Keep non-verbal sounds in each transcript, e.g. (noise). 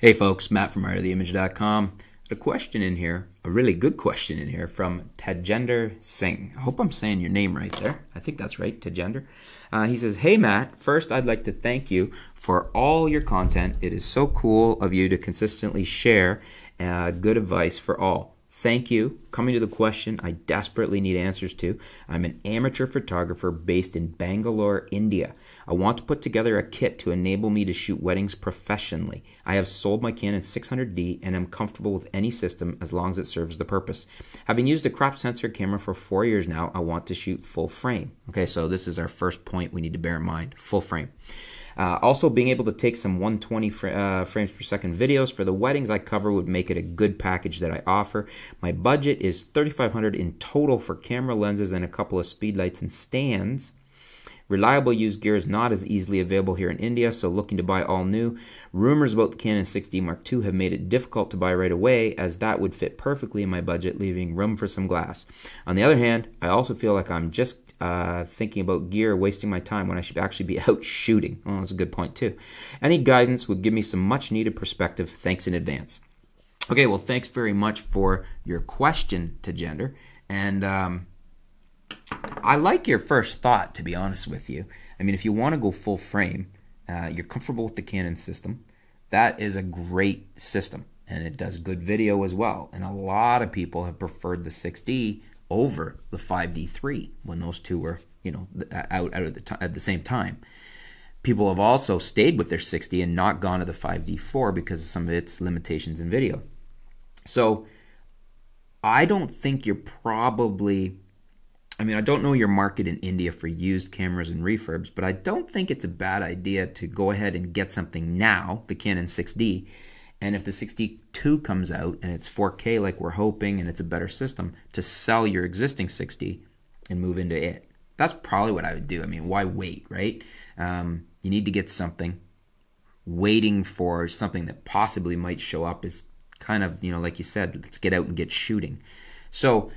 Hey folks, Matt from artoftheimage.com. A question in here, a really good question in here from Tejender Singh. I hope I'm saying your name right there. I think that's right, Tejender. Uh, he says, Hey Matt, first I'd like to thank you for all your content. It is so cool of you to consistently share uh, good advice for all. Thank you. Coming to the question I desperately need answers to. I'm an amateur photographer based in Bangalore, India. I want to put together a kit to enable me to shoot weddings professionally. I have sold my Canon 600D and am comfortable with any system as long as it serves the purpose. Having used a crop sensor camera for four years now, I want to shoot full frame. Okay, so this is our first point we need to bear in mind full frame. Uh, also, being able to take some 120 fr- uh, frames per second videos for the weddings I cover would make it a good package that I offer. My budget is 3500 in total for camera lenses and a couple of speed lights and stands. Reliable used gear is not as easily available here in India, so looking to buy all new. Rumors about the Canon 6D Mark II have made it difficult to buy right away, as that would fit perfectly in my budget, leaving room for some glass. On the other hand, I also feel like I'm just uh, thinking about gear, wasting my time when I should actually be (laughs) out shooting. Well, that's a good point, too. Any guidance would give me some much needed perspective. Thanks in advance. Okay, well, thanks very much for your question Tejender. And, um, I like your first thought, to be honest with you. I mean, if you want to go full frame, uh, you're comfortable with the Canon system. That is a great system, and it does good video as well. And a lot of people have preferred the 6D over the 5D3 when those two were, you know, out, out at, the t- at the same time. People have also stayed with their 6D and not gone to the 5D4 because of some of its limitations in video. So I don't think you're probably I mean, I don't know your market in India for used cameras and refurbs, but I don't think it's a bad idea to go ahead and get something now, the Canon 6D. And if the 6D2 comes out and it's 4K like we're hoping and it's a better system, to sell your existing 6D and move into it. That's probably what I would do. I mean, why wait, right? Um, you need to get something. Waiting for something that possibly might show up is kind of, you know, like you said, let's get out and get shooting. So,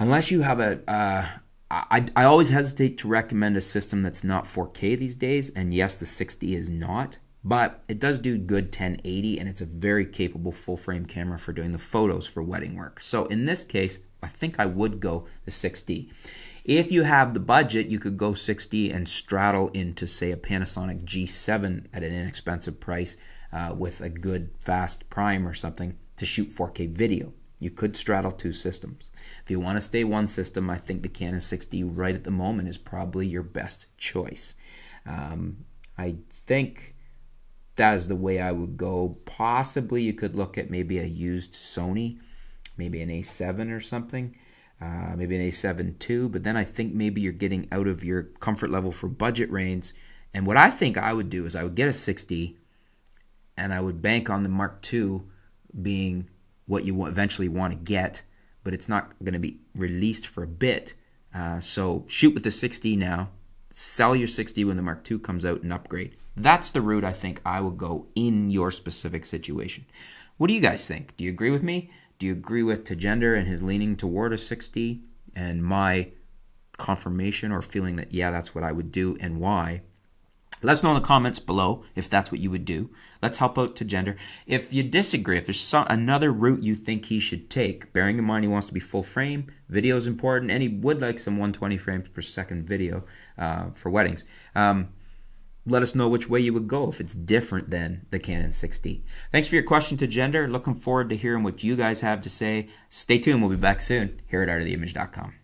unless you have a, uh, I, I always hesitate to recommend a system that's not 4K these days, and yes, the 6D is not, but it does do good 1080, and it's a very capable full frame camera for doing the photos for wedding work. So in this case, I think I would go the 6D. If you have the budget, you could go 6D and straddle into, say, a Panasonic G7 at an inexpensive price uh, with a good fast prime or something to shoot 4K video. You could straddle two systems. If you want to stay one system, I think the Canon 6D right at the moment is probably your best choice. Um, I think that is the way I would go. Possibly you could look at maybe a used Sony, maybe an A7 or something. Uh, maybe an A7 II, but then I think maybe you're getting out of your comfort level for budget range. And what I think I would do is I would get a 6D and I would bank on the Mark II being what you eventually want to get, but it's not going to be released for a bit. Uh, so shoot with the 6D now, sell your 6D when the Mark II comes out and upgrade. That's the route I think I would go in your specific situation. What do you guys think? Do you agree with me? Do you agree with Tejender and his leaning toward a 6D and my confirmation or feeling that, yeah, that's what I would do and why? Let us know in the comments below if that's what you would do. Let's help out Tejender. If you disagree, if there's some, another route you think he should take, bearing in mind he wants to be full frame, video is important, and he would like some 120 frames per second video uh, for weddings. Um, let us know which way you would go if it's different than the Canon 6D. Thanks for your question Tejender. Looking forward to hearing what you guys have to say. Stay tuned. We'll be back soon here at artoftheimage.com.